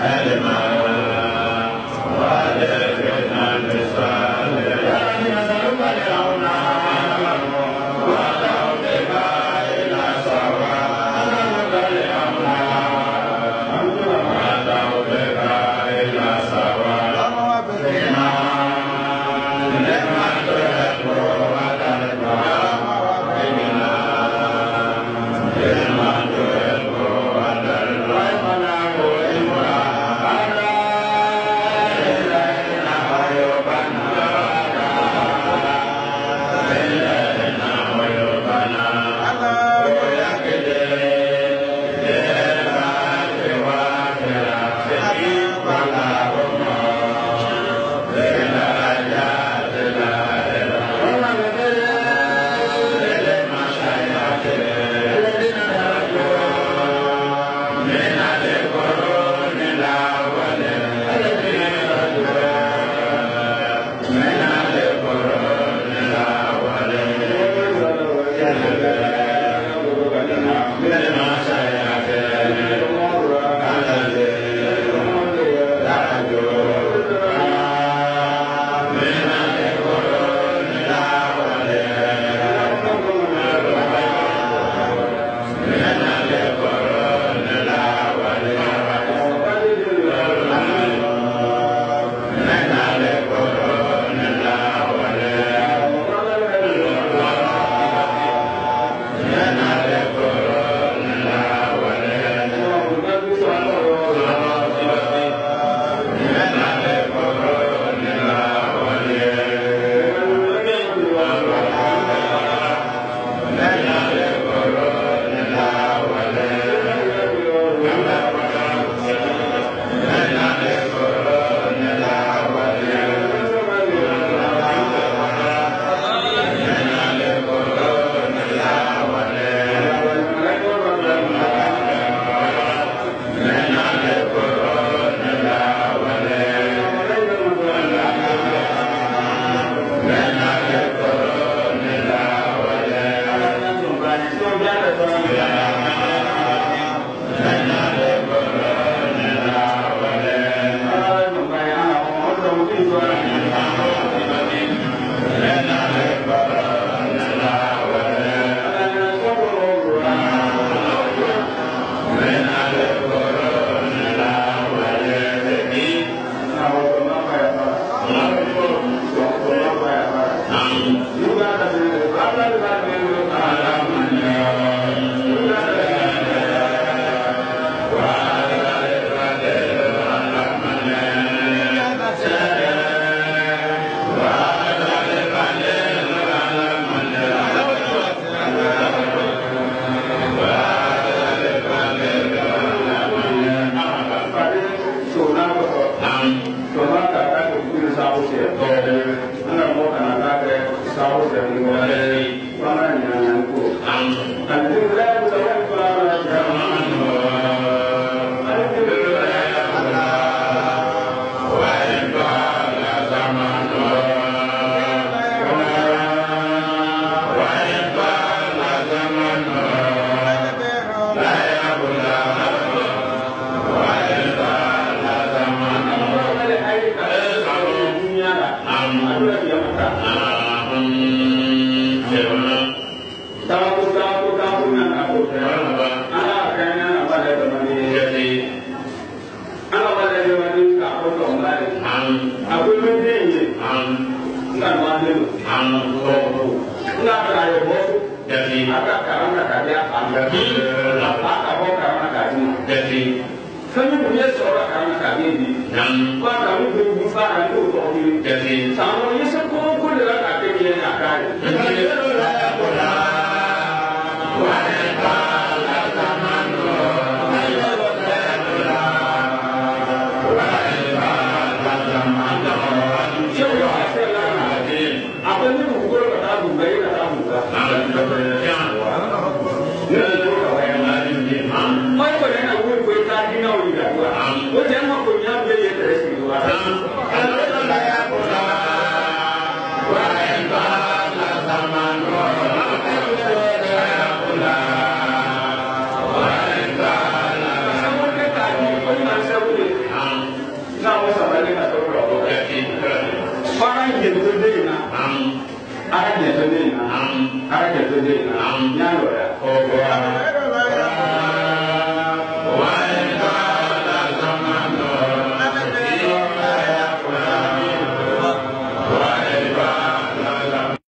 Adonai. Gracias. agbẹ̀mẹ̀ ní ẹ̀yẹ nga nù anẹ́nu tọ́wọ́ nga kàrà yẹ bọ́ aka kàrà nga kàdé àfàmì àfà kàbọ̀ kàrà nga kàdé mu fẹ́mi kò yẹ sọ̀rọ̀ kàrà nga kàdé bi wà kàrà nga kàdé bi fà kàrà nga kàdé bi sàmúlò yẹ sẹ́ kókó de la kàdé bi yẹ nà kàdé. o jẹ mọ kò ní abẹ yẹ tẹrẹ sí wa. ẹlò tó lọ yà kó la wà ẹ bá la sàmà nù. ẹlò tó lọ ni o ní máa sẹ́wọ́n lè. náà wọ́n sọ̀rọ̀ ẹni náà tó kọ̀ ọ́. fara jẹ tó dé yìí náà. ara jẹ tó dé yìí náà. ara jẹ tó dé yìí náà. yálò rẹ̀. ọ̀gbọ́n.